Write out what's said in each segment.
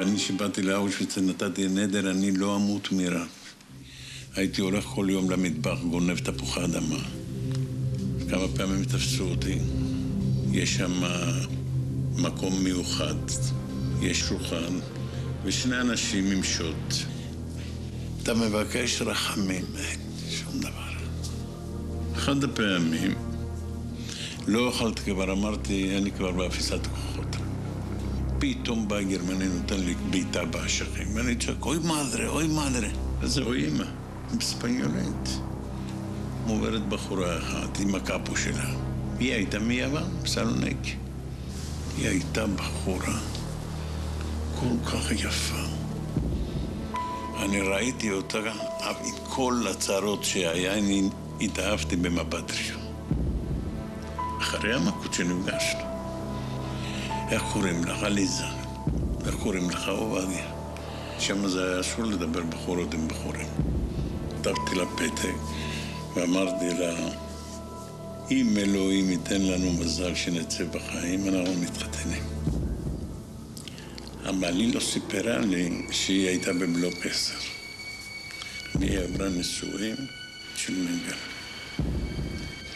אני שבאתי לאושוויץ ונתתי נדר, אני לא אמות מרעב. הייתי הולך כל יום למטבח, גונב תפוחי אדמה. כמה פעמים תפסו אותי. יש שם מקום מיוחד, יש שולחן, ושני אנשים עם שוט. אתה מבקש רחמים, אין שום דבר. אחד הפעמים, לא אכלתי כבר, אמרתי, אני כבר באפיסת כוחות. פתאום בא גרמני, נותן לי בעיטה באשכים, ואני צועק, אוי מאדרה, אוי מאדרה. אז זהו אימא, בספניולית. עוברת בחורה אחת עם הקאפו שלה. היא הייתה מיוון, סלוניקי. היא הייתה בחורה כל כך יפה. אני ראיתי אותה עם כל הצרות שהיה, אני התאהבתי במבט ראשון. אחרי המכות שנפגשנו. איך קוראים לך? עליזה. איך קוראים לך? עובדיה. שם זה היה אסור לדבר בחורות עם בחורים. כתבתי לה פתק ואמרתי לה, אם אלוהים ייתן לנו מזל שנצא בחיים, אנחנו מתחתנים. אבל היא לא סיפרה לי שהיא הייתה בבלוק עשר. והיא עברה נישואים של מנגל.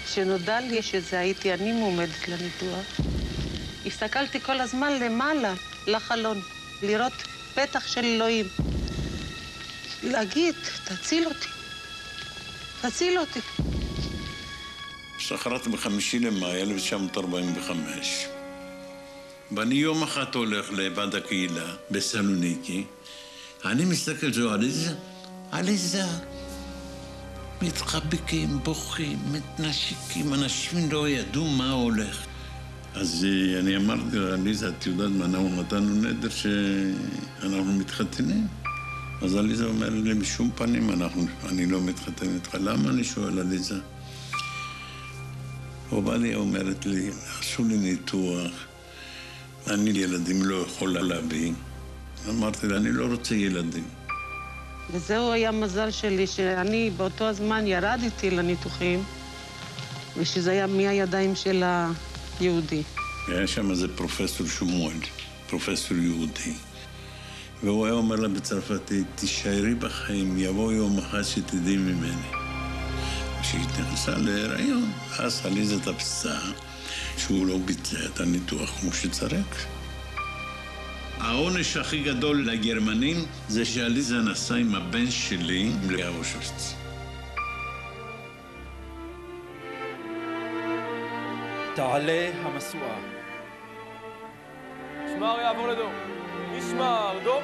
כשנודע לי שזה הייתי אני מועמדת לניתוח, הסתכלתי כל הזמן למעלה, לחלון, לראות פתח של אלוהים. להגיד, תציל אותי. תציל אותי. השתחררתי בחמישי למאי 1945, ואני יום אחת הולך לוועד הקהילה בסלוניקי, אני מסתכל, זו עליזה, עליזה. מתחבקים, בוכים, מתנשקים, אנשים לא ידעו מה הולך. אז אה, אני אמרתי לה, עליזה, את יודעת מה, אנחנו נתנו נדר שאנחנו מתחתנים. אז עליזה אומרת לי, בשום פנים אנחנו, אני לא מתחתן איתך. למה? אני שואל עליזה. עובדיה אומרת לי, עשו לי ניתוח, אני ילדים לא יכולה להביא. אמרתי לה, אני לא רוצה ילדים. וזהו היה מזל שלי, שאני באותו הזמן ירדתי לניתוחים, ושזה היה מהידיים של היהודי. היה שם איזה פרופסור שמואל, פרופסור יהודי. והוא היה אומר לה בצרפתית, תישארי בחיים, יבוא יום אחד שתדעי ממני. כשהיא נכנסה להיריון, אז עליזה תפסה שהוא לא ביצע את הניתוח כמו שצריך. העונש הכי גדול לגרמנים זה שעליזה נסעה עם הבן שלי לאושוויץ. תעלה המשואה. משמר יעבור לדום. משמר, דום.